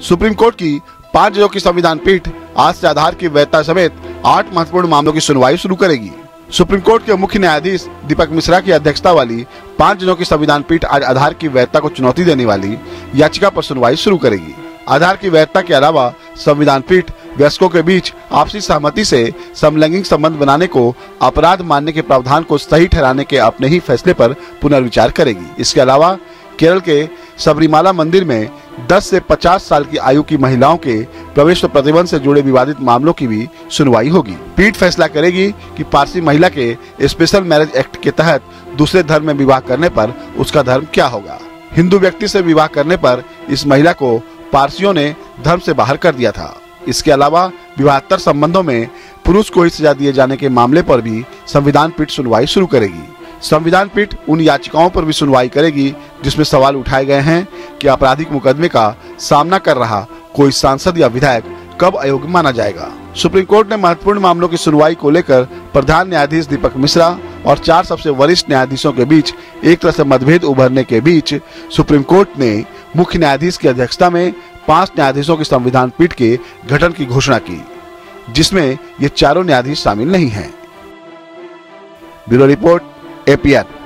Supreme court की पाँच जजों की संविधान पीठ आज से आधार की वैधता समेत आठ महत्वपूर्ण मामलों की सुनवाई शुरू करेगी। सुप्रीम कोर्ट के मुख्य न्यायाधीश दीपक मिश्रा की अध्यक्षता वाली पाँच जजों की संविधान पीठ आज आधार की वैधता को चुनौती देने वाली याचिका पर सुनवाई शुरू करेगी। आधार की वैधता के अलावा संविधान पीठ वयस्कों के बीच आपसी सहमति से समलैंगिक संबंध बनाने को अपराध मानने के प्रावधान को सही ठहराने के अपने ही फैसले पर पुनर्विचार करेगी। इसके अलावा केरल के सबरीमाला मंदिर में 10 से 50 साल की आयु की महिलाओं के प्रवेश पर प्रतिबंध से जुड़े विवादित मामलों की भी सुनवाई होगी। पीठ फैसला करेगी कि पारसी महिला के स्पेशल मैरिज एक्ट के तहत दूसरे धर्म में विवाह करने पर उसका धर्म क्या होगा। हिंदू व्यक्ति से विवाह करने पर इस महिला को पारसियों ने धर्म से बाहर कर दिया था। इसके अलावा विवाहतर संबंधों में पुरुष को ही सजा दिए जाने के मामले पर भी संविधान पीठ सुनवाई शुरू करेगी। संविधान पीठ उन याचिकाओं पर भी सुनवाई करेगी, जिसमें सवाल उठाए गए हैं कि आपराधिक मुकदमे का सामना कर रहा कोई सांसद या विधायक कब अयोग्य माना जाएगा। सुप्रीम कोर्ट ने महत्वपूर्ण मामलों की सुनवाई को लेकर प्रधान न्यायाधीश दीपक मिश्रा और चार सबसे वरिष्ठ न्यायाधीशों के बीच एक तरह से मतभेद उभरने के बीच सुप्रीम कोर्ट ने मुख्य न्यायाधीश की अध्यक्षता में पाँच न्यायाधीशों की संविधान पीठ के गठन की घोषणा की, जिसमें ये चारों न्यायाधीश शामिल नहीं हैं। Bureau report Epiat.